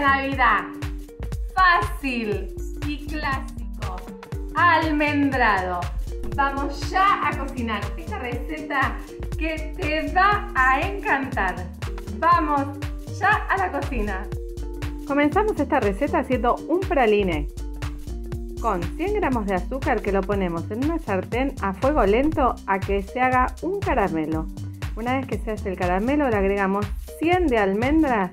Navidad. Fácil y clásico. Almendrado. Vamos ya a cocinar esta receta que te va a encantar. Vamos ya a la cocina. Comenzamos esta receta haciendo un praline con 100 gramos de azúcar que lo ponemos en una sartén a fuego lento a que se haga un caramelo. Una vez que se hace el caramelo le agregamos 100 de almendras.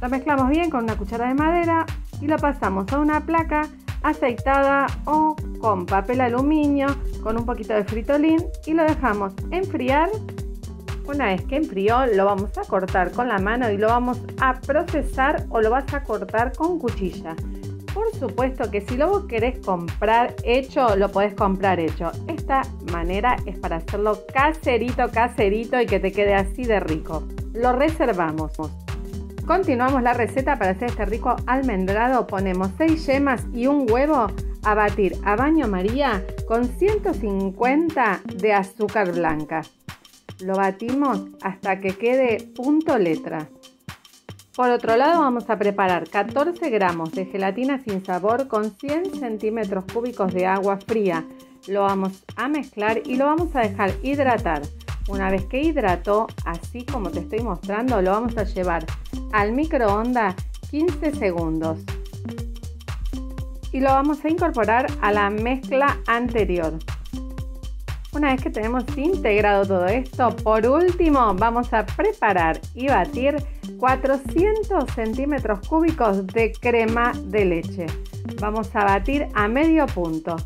Lo mezclamos bien con una cuchara de madera y lo pasamos a una placa aceitada o con papel aluminio con un poquito de fritolín y lo dejamos enfriar. Una vez que enfrió lo vamos a cortar con la mano y lo vamos a procesar o lo vas a cortar con cuchilla. Por supuesto que si lo querés comprar hecho, lo podés comprar hecho. Esta manera es para hacerlo caserito, caserito y que te quede así de rico. Lo reservamos. Continuamos la receta para hacer este rico almendrado. Ponemos 6 yemas y un huevo a batir a baño María con 150 de azúcar blanca. Lo batimos hasta que quede punto letra. Por otro lado vamos a preparar 14 gramos de gelatina sin sabor con 100 centímetros cúbicos de agua fría. Lo vamos a mezclar y lo vamos a dejar hidratar. Una vez que hidrató, así como te estoy mostrando, lo vamos a llevar al microondas 15 segundos. Y lo vamos a incorporar a la mezcla anterior. Una vez que tenemos integrado todo esto, por último vamos a preparar y batir 400 centímetros cúbicos de crema de leche. Vamos a batir a medio punto.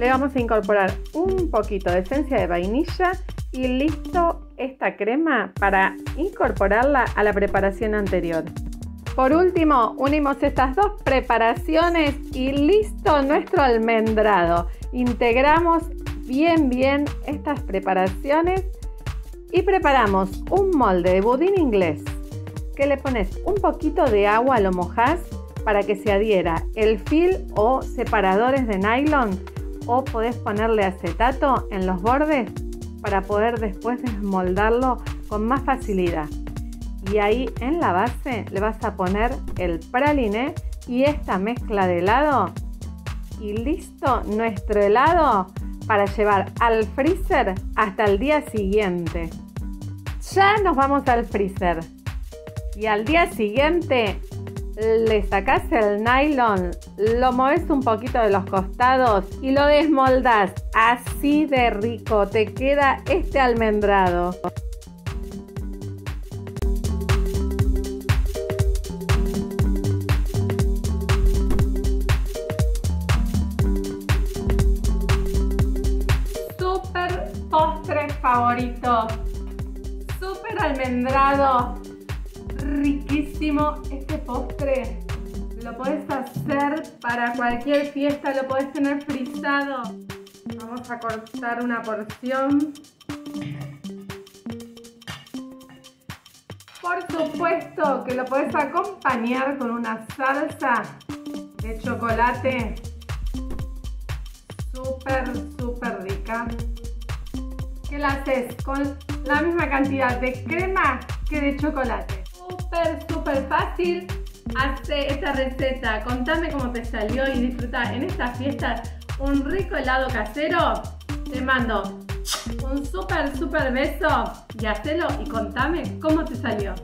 Le vamos a incorporar un poquito de esencia de vainilla y listo esta crema para incorporarla a la preparación anterior. Por último, unimos estas dos preparaciones y listo nuestro almendrado. Integramos bien bien estas preparaciones y preparamos un molde de budín inglés que le pones un poquito de agua, lo mojas para que se adhiera el fil o separadores de nylon o podés ponerle acetato en los bordes para poder después desmoldarlo con más facilidad. Y ahí en la base le vas a poner el praliné y esta mezcla de helado y listo nuestro helado para llevar al freezer hasta el día siguiente. Ya nos vamos al freezer. Y al día siguiente le sacas el nylon, lo mueves un poquito de los costados y lo desmoldas. Así de rico te queda este almendrado. favorito. Súper almendrado. Riquísimo este postre. Lo puedes hacer para cualquier fiesta, lo puedes tener frisado. Vamos a cortar una porción. Por supuesto que lo puedes acompañar con una salsa de chocolate súper, súper rica que la haces con la misma cantidad de crema que de chocolate. Súper, súper fácil. Hace esta receta, contame cómo te salió y disfruta en estas fiestas un rico helado casero. Te mando un súper, súper beso y hacelo y contame cómo te salió.